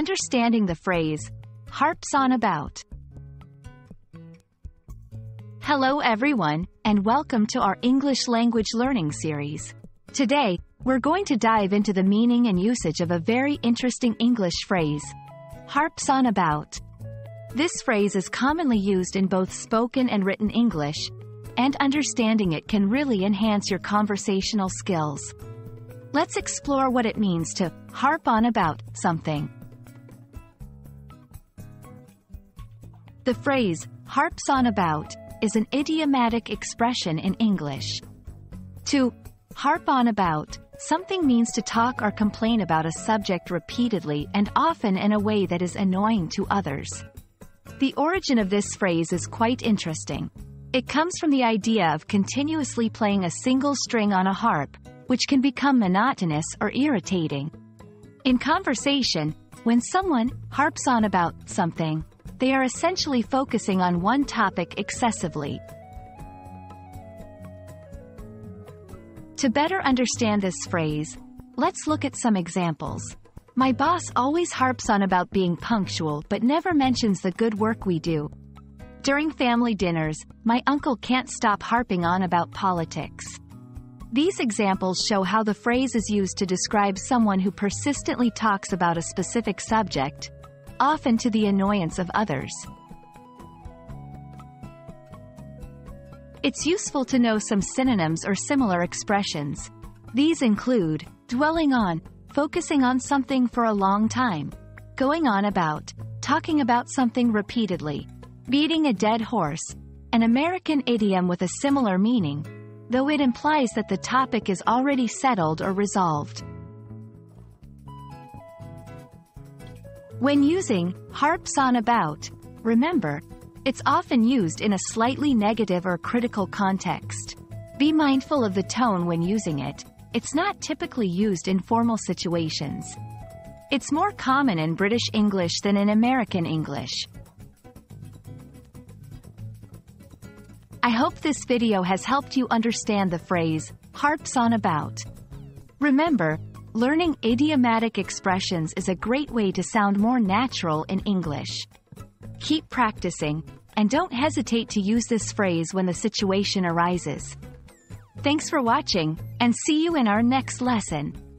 Understanding the phrase, harps on about. Hello everyone, and welcome to our English language learning series. Today, we're going to dive into the meaning and usage of a very interesting English phrase, harps on about. This phrase is commonly used in both spoken and written English, and understanding it can really enhance your conversational skills. Let's explore what it means to harp on about something. The phrase harps on about is an idiomatic expression in English. To harp on about something means to talk or complain about a subject repeatedly and often in a way that is annoying to others. The origin of this phrase is quite interesting. It comes from the idea of continuously playing a single string on a harp, which can become monotonous or irritating. In conversation, when someone harps on about something, they are essentially focusing on one topic excessively. To better understand this phrase, let's look at some examples. My boss always harps on about being punctual but never mentions the good work we do. During family dinners, my uncle can't stop harping on about politics. These examples show how the phrase is used to describe someone who persistently talks about a specific subject, often to the annoyance of others. It's useful to know some synonyms or similar expressions. These include dwelling on, focusing on something for a long time, going on about, talking about something repeatedly, beating a dead horse, an American idiom with a similar meaning, though it implies that the topic is already settled or resolved. When using harps on about, remember, it's often used in a slightly negative or critical context. Be mindful of the tone when using it, it's not typically used in formal situations. It's more common in British English than in American English. I hope this video has helped you understand the phrase, harps on about. Remember, learning idiomatic expressions is a great way to sound more natural in English. Keep practicing, and don't hesitate to use this phrase when the situation arises. Thanks for watching, and see you in our next lesson.